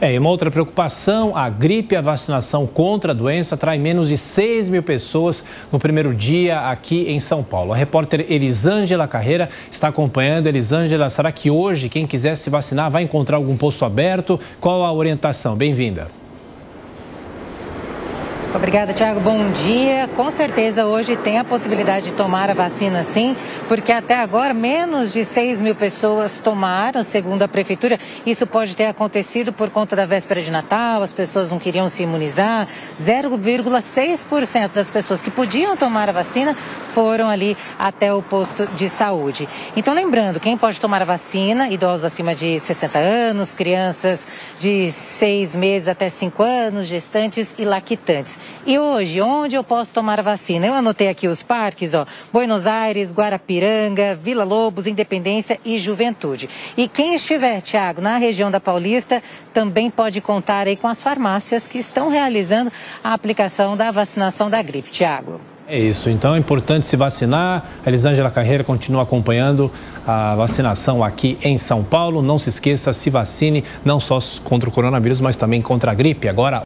É, e uma outra preocupação, a gripe, a vacinação contra a doença trai menos de 6 mil pessoas no primeiro dia aqui em São Paulo. A repórter Elisângela Carreira está acompanhando. Elisângela, será que hoje quem quiser se vacinar vai encontrar algum posto aberto? Qual a orientação? Bem-vinda. Obrigada, Tiago. Bom dia. Com certeza hoje tem a possibilidade de tomar a vacina sim, porque até agora menos de 6 mil pessoas tomaram, segundo a Prefeitura. Isso pode ter acontecido por conta da véspera de Natal, as pessoas não queriam se imunizar. 0,6% das pessoas que podiam tomar a vacina foram ali até o posto de saúde. Então, lembrando, quem pode tomar a vacina, idosos acima de 60 anos, crianças de 6 meses até 5 anos, gestantes e lactantes. E hoje, onde eu posso tomar a vacina? Eu anotei aqui os parques, ó, Buenos Aires, Guarapiranga, Vila Lobos, Independência e Juventude. E quem estiver, Tiago, na região da Paulista, também pode contar aí com as farmácias que estão realizando a aplicação da vacinação da gripe. Tiago. É isso, então é importante se vacinar. A Elisângela Carreira continua acompanhando a vacinação aqui em São Paulo. Não se esqueça, se vacine não só contra o coronavírus, mas também contra a gripe. Agora,